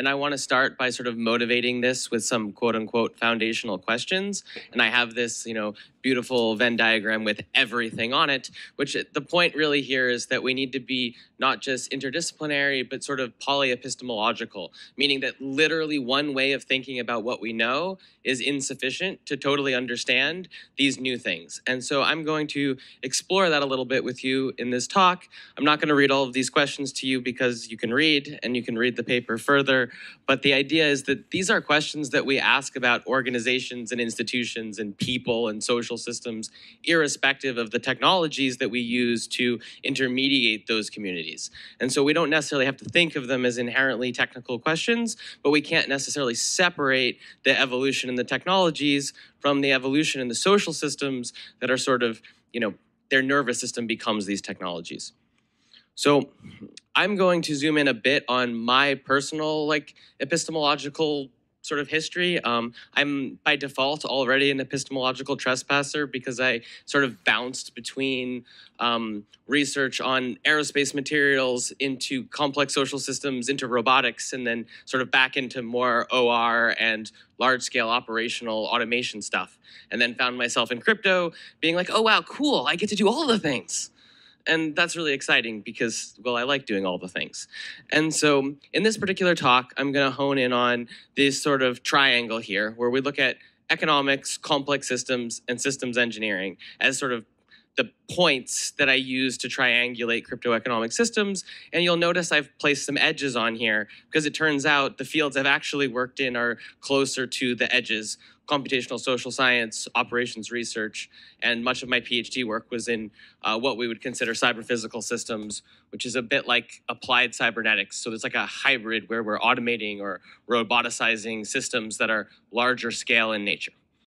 And I want to start by sort of motivating this with some quote unquote foundational questions. And I have this, you know, beautiful Venn diagram with everything on it, which the point really here is that we need to be not just interdisciplinary, but sort of polyepistemological, meaning that literally one way of thinking about what we know is insufficient to totally understand these new things. And so I'm going to explore that a little bit with you in this talk. I'm not going to read all of these questions to you because you can read and you can read the paper further. But the idea is that these are questions that we ask about organizations and institutions and people and social systems, irrespective of the technologies that we use to intermediate those communities. And so we don't necessarily have to think of them as inherently technical questions, but we can't necessarily separate the evolution in the technologies from the evolution in the social systems that are sort of, you know, their nervous system becomes these technologies. So I'm going to zoom in a bit on my personal like epistemological sort of history. Um, I'm by default already an epistemological trespasser because I sort of bounced between um, research on aerospace materials into complex social systems, into robotics, and then sort of back into more OR and large scale operational automation stuff. And then found myself in crypto being like, oh, wow, cool, I get to do all the things and that's really exciting because well i like doing all the things and so in this particular talk i'm going to hone in on this sort of triangle here where we look at economics complex systems and systems engineering as sort of the points that I use to triangulate crypto economic systems. And you'll notice I've placed some edges on here because it turns out the fields I've actually worked in are closer to the edges computational social science, operations research, and much of my PhD work was in uh, what we would consider cyber physical systems, which is a bit like applied cybernetics. So it's like a hybrid where we're automating or roboticizing systems that are larger scale in nature.